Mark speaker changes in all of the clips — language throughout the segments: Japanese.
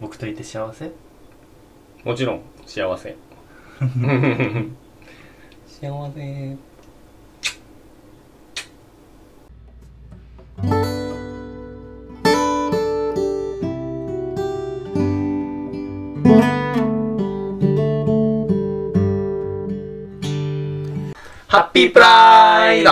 Speaker 1: 僕といて幸せ？
Speaker 2: もちろん幸せ。幸せ。ハッピープライド。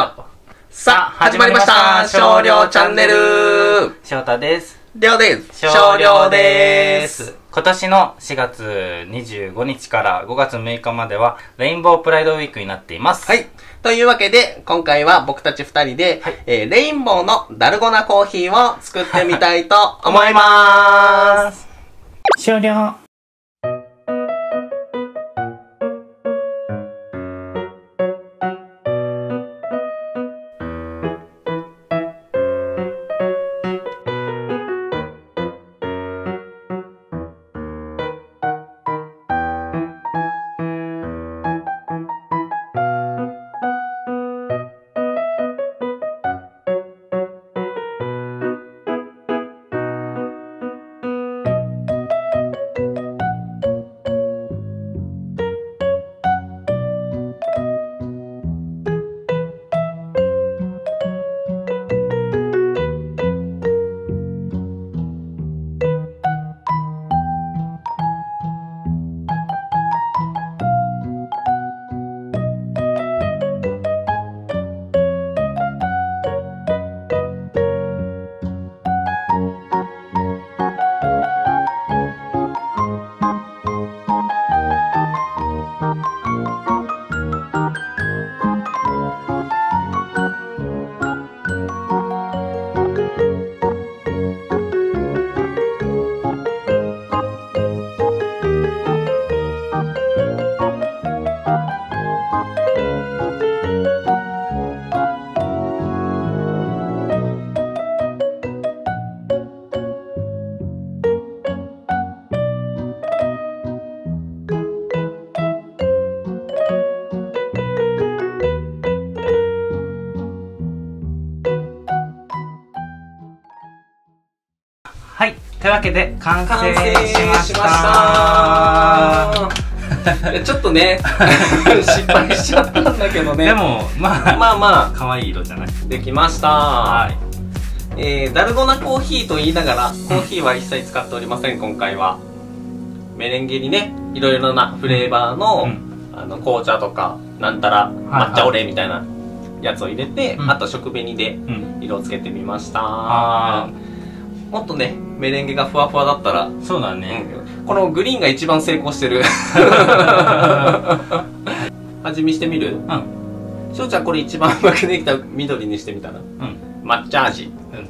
Speaker 2: さあ、始まりました。少量チャンネル。
Speaker 1: 翔太です
Speaker 2: りょうです。
Speaker 1: 少量です。今年の4月25日から5月6日まではレインボープライドウィークになっています。
Speaker 2: はい。というわけで、今回は僕たち二人で、
Speaker 1: はい。
Speaker 2: えーレインボーのダルゴナコーヒーを作ってみたいと思います。
Speaker 1: 終了というわけで完成しました。
Speaker 2: ちょっとね、失敗しちゃったんだけどね。
Speaker 1: で、もまあ
Speaker 2: まあま
Speaker 1: 可愛い色じゃない。
Speaker 2: あ、できました。
Speaker 1: はい。
Speaker 2: えー、ダルゴナコーヒーと言いながら、コーヒーは一切使っておりません、今回は。メレンゲにね、いろいろなフレーバーの、
Speaker 1: うん。
Speaker 2: あの、紅茶とか、なんたら、
Speaker 1: はい
Speaker 2: 抹茶オレみたいなやつを入れて、
Speaker 1: うん。
Speaker 2: あと食紅で
Speaker 1: うん。
Speaker 2: 色をつけてみました。
Speaker 1: あ
Speaker 2: もっとね、メレンゲがふわふわだったら、
Speaker 1: そうだね、
Speaker 2: このグリーンが一番成功してる。味見してみる？
Speaker 1: うん
Speaker 2: しょうちゃんこれ一番うまくできた緑にしてみたら？
Speaker 1: うん
Speaker 2: 抹茶味。
Speaker 1: うん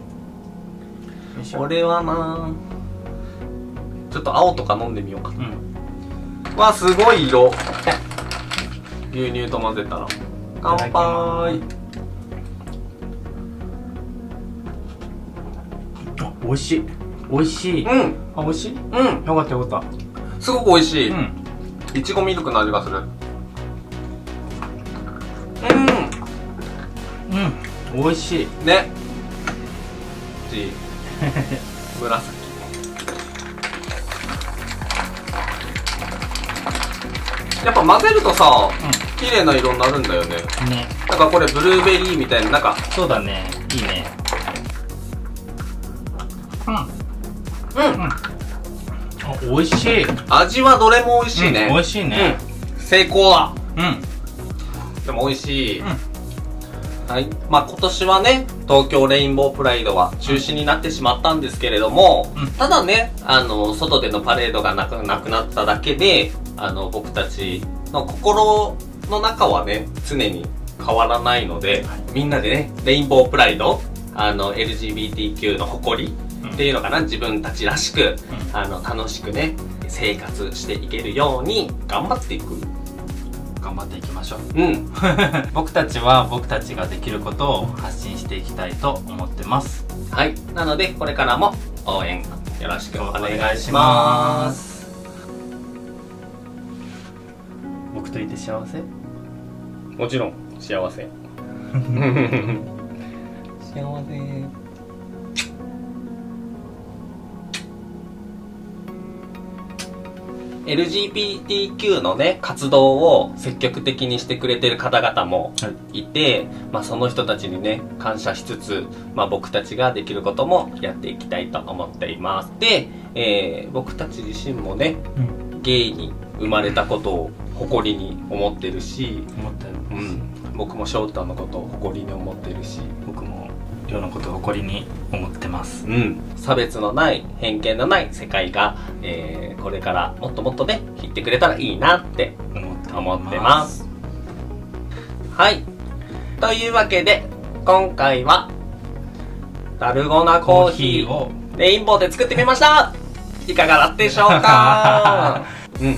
Speaker 2: これはなちょっと青とか飲んでみようか。
Speaker 1: うん
Speaker 2: わ、すごい色。牛乳と混ぜたら。乾杯。
Speaker 1: 美味しい美味しい、
Speaker 2: うん。
Speaker 1: あ美味しい？
Speaker 2: うん。
Speaker 1: よかったよかっ
Speaker 2: すごく美味したい。
Speaker 1: うん
Speaker 2: いちごミルクの味がする。
Speaker 1: うん美味しい
Speaker 2: うん。ね。G。紫。やっぱ混ぜるとさ、綺麗な色になるんだよね。
Speaker 1: うんね
Speaker 2: なんかこれブルーベリーみたいな、なんか、
Speaker 1: そうだねうん
Speaker 2: うん。
Speaker 1: あ美味しい、
Speaker 2: 味はどれも美味しいね。
Speaker 1: うん美味しいね
Speaker 2: うん。成功だ。
Speaker 1: うん
Speaker 2: でも美味しい。
Speaker 1: うん
Speaker 2: はい。まあ今年はね、東京レインボープライドは中止になってしまったんですけれども、
Speaker 1: うん
Speaker 2: ただね、あの、外でのパレードがなくなくなっただけで、あの、僕たちの心の中はね、常に変わらないので、みんなでね、レインボープライド、あの、LGBTQ の誇りっていうのかな、自分たちらしく、あの、楽しくね、生活していけるように頑張っていく。
Speaker 1: 頑張っていきましょう
Speaker 2: うん。
Speaker 1: 僕たちは僕たちができることを発信していきたいと思ってます
Speaker 2: はい。なので、これからも応援よろしくお願いし
Speaker 1: お願いし
Speaker 2: ます。
Speaker 1: 僕といて幸せ？
Speaker 2: もちろん、幸せ。幸せ。LGBTQ のね、活動を積極的にしてくれてる方々もい。て、まあその人たちにね、感謝しつつ、まあ僕たちができることもやっていきたいと思っています。で、えー僕たち自身もね、
Speaker 1: うん。
Speaker 2: ゲイに生まれたことを誇りに思ってるし、
Speaker 1: 思ったよ
Speaker 2: うん、僕も翔太のことを誇りに思ってるし、
Speaker 1: 僕も亮のことを誇りに思ってます。
Speaker 2: うん、差別のない偏見のない世界が、えーこれからもっともっとね引ってくれたらいいなって
Speaker 1: 思って
Speaker 2: ます。はい。というわけで今回はダルゴナコーヒーを
Speaker 1: を。
Speaker 2: レインボーで作ってみました。いかがだったでしょうか？うん。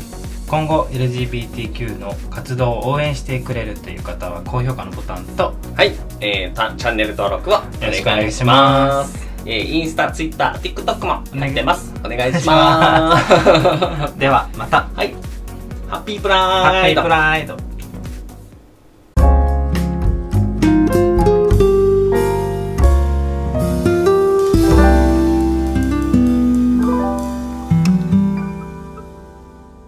Speaker 1: 今後 LGBTQ の活動を応援してくれるという方は高評価のボタンと
Speaker 2: はい、えー、たチャンネル登録をお
Speaker 1: よろしくお
Speaker 2: 願いし
Speaker 1: ま
Speaker 2: ます。えー、インスタ、ツイッター、TikTok もやってます。お願いします。
Speaker 1: ではまた。
Speaker 2: はい。ハッピープ
Speaker 1: ハッピー
Speaker 2: ライド
Speaker 1: プライド